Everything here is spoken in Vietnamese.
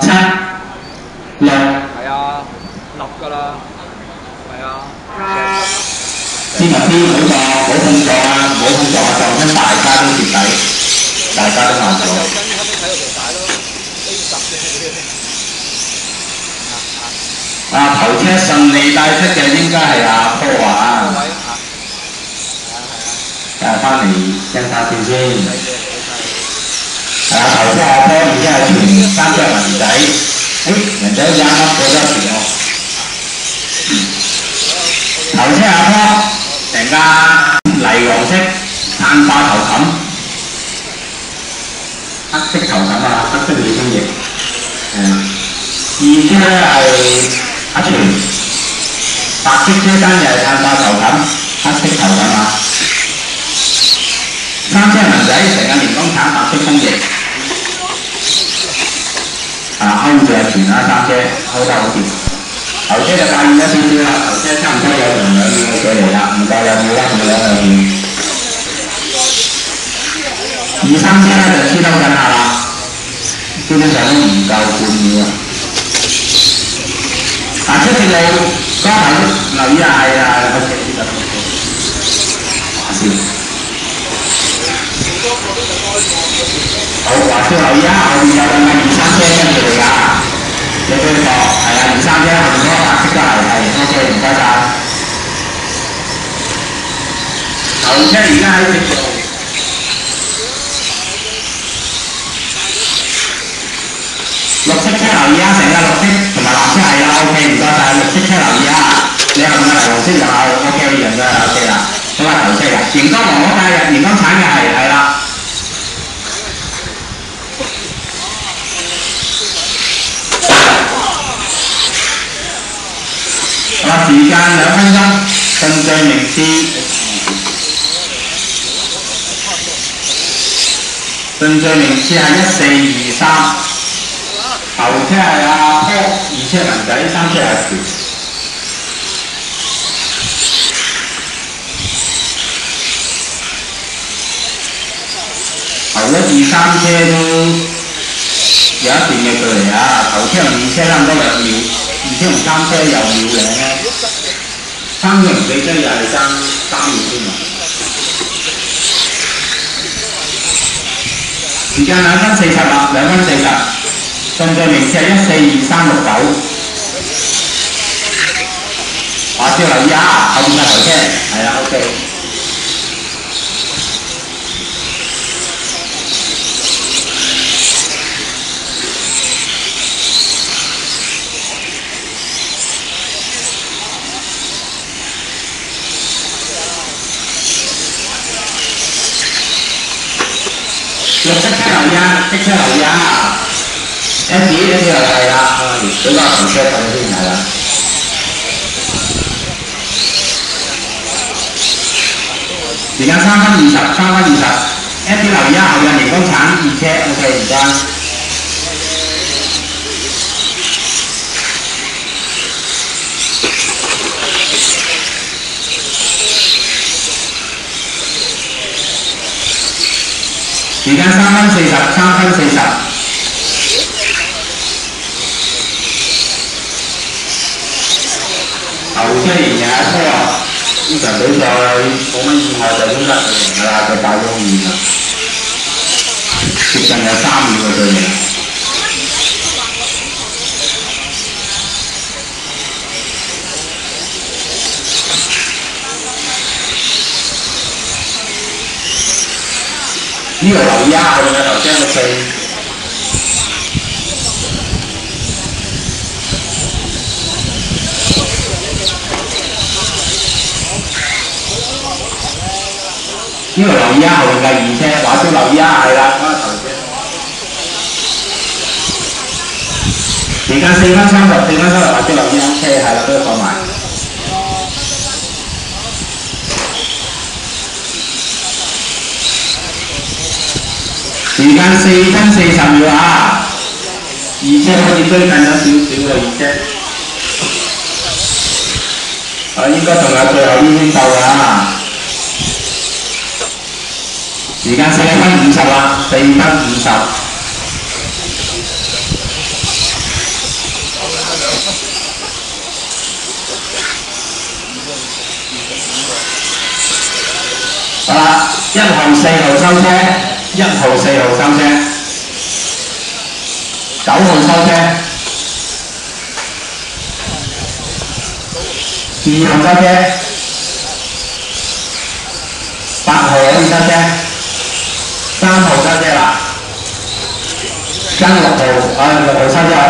七六系啊，立㗎啦，系啊，知唔知嗰个冇碰撞啊？冇碰撞啊，撞亲大家都蚀底，大家都买跟咗。跟后尾睇到条带咯，A 十嘅。啊，头车顺利带出嘅应该系阿波个啊，位啊，系啊系啊，诶翻嚟听下先先。 ở ra có những cái chuyện tam gia mà đấy mình đấy ra nó có ra chuyện không thành ra lại gọn xếp tham ba thầu thẩm hắc tích thầu thẩm là hắc tích gì không vậy vì thế là hắc tích bạc tích thế gian này ba thầu thẩm hắc tích thầu thẩm là tham gia mà thành ra mình có thả bạc tích không vậy 文仔成架連江橙白色風翼。啊，勾住阿全啊，三車勾得好掂。頭車就介意咗少少啦，頭車差唔多有同兩秒嘅距離啦，唔夠兩秒啦，仲有兩秒。二三車咧就黐兜緊下啦，基本上都唔夠半秒啊。嗱，出直路嗰排留意下係啊，我寫呢個話先。好，話先留意啊，後面有兩架二三車跟住嚟㗎，你對錯，係啊，二三車後面嗰個白色都係係 OK，唔該晒。頭車而家喺直路。綠色車留意啊，成架綠色同埋藍色係啦，OK，唔該晒。綠色車留意啊，你後面嘅黃色就 OK 一樣嘅，OK 啦。咁啊頭車嘅，熒光黃嗰架嘅，熒光橙嘅係係啦。好啦，時間兩分鐘，順序名次，顺序名次系一四二三，头车系阿坡，二车文仔，三车系权。头一二三车都有一段嘅距离啊，头车同二车差唔多两秒，二车同三车又秒零咧，三车同四车又系争三秒添啊！ 時間兩分四十啦，兩分四十，順序名次係一四二三六九。話照留意下，後面嘅頭車係啊，OK。这是开玩笑开玩笑啊那别人就要开呀你知道你在他们进来了你看看他们一下看看一下時間三分四十，三分四十。頭車仍然係拖啊！呢場比賽冇乜意外就應該贏㗎啦，佢帶咗面啦，接近有三秒嘅距離。呢度留意啊，后面嘅头车有四。呢度留意啊，后面嘅二车，话先留意啊，系啦，嗰个头车。时间四分三十，四分三十，话先留意啊，车系啦，都要放埋。 시간 세이 상세이 삼유아 이제는 이들 간다 수육되고 이제 어린가 동아들 어린이 사와 시간 세이 한 이사와 세이 한 이사 và dân hoàn xây hồ sau xe 一號、四號收車，九號收車，二號收車，八號可以收車，三號收車啦，三六號，啊六號收車，跟住有七號。